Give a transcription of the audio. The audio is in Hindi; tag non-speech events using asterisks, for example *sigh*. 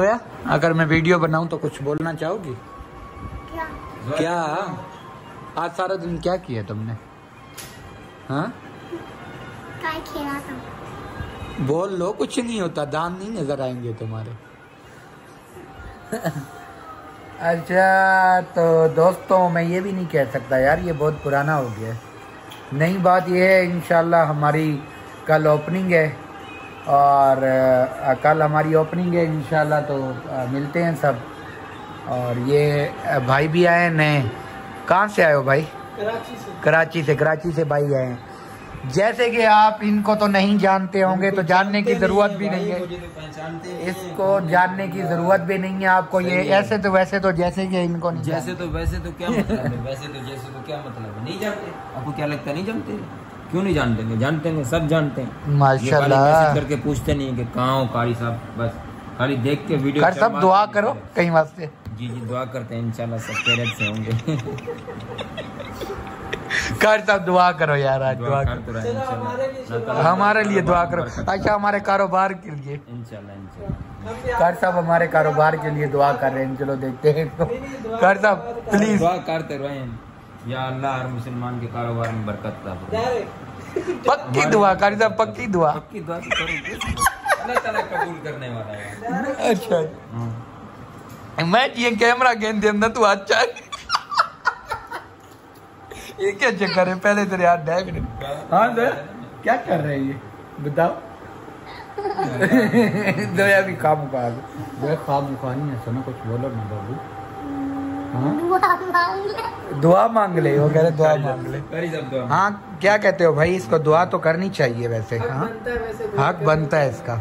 होया? अगर मैं वीडियो बनाऊँ तो कुछ बोलना चाहोगी? क्या? क्या? आज सारा दिन क्या किया तुमने? हाँ? खेला था? बोल लो कुछ नहीं होता दान नहीं नज़र आएँगे तुम्हारे। अच्छा तो दोस्तों मैं ये भी नहीं कह सकता यार ये बहुत पुराना हो गया है। नई बात ये है इनशाला हमारी कल ओपनिंग है। और कल हमारी ओपनिंग है इंशाल्लाह तो अ, मिलते हैं सब। और ये भाई भी आए नए। कहाँ से आए हो भाई? कराची से। कराची से कराची से भाई आए हैं। जैसे कि आप इनको तो नहीं जानते होंगे तो जानने की ज़रूरत भी नहीं है। तो इसको जानने की ज़रूरत भी नहीं है आपको। ये ऐसे तो वैसे तो जैसे कि इनको नहीं जैसे तो वैसे तो क्या मतलब है? वैसे तो जैसे तो क्या मतलब है? नहीं जानते? आपको क्या लगता है नहीं जानते? क्यों नहीं जानते हैं? जानते हैं सब जानते हैं। माशाल्लाह। करके पूछते नहीं है कि कहाँ हो कारी साहब बस। खाली देख के वीडियो कर सब दुआ करो कहीं वास्ते। जी जी दुआ करते हैं इंशाल्लाह सब खैरियत से होंगे। कर सब दुआ करो यार आज दुआ दुआ करो करते हमारे लिए दुआ करो। अच्छा हमारे कारोबार के लिए। इंशाल्लाह इंशाल्लाह। कर सब हमारे कारोबार के लिए दुआ कर रहे हैं। चलो देखते हैं। कर सब प्लीज़ दुआ करते रहे। या अल्लाह हर मुसलमान के कारोबार में बरकत दा *laughs* पक्की दुआ कर सब पक्की दुआ। पक्की दुआ तो अल्लाह ताला कबूल करने वाला है। अच्छा। मैं ये कैमरा गेंद दे अंदर तू अच्छा ये क्या चक्कर है पहले तेरे हाथ डैग रहे हाँ सर। क्या कर रहे हैं ये? बताओ। *laughs* दया भी काम का दया काम मुखानी है सुनो कुछ बोलो ना बाबू। हाँ दुआ मांग ले दुआ मांग ले वो कह रहे दुआ मांग ले। हाँ क्या कहते हो भाई इसको दुआ तो करनी चाहिए वैसे हाँ? हक बनता है इसका।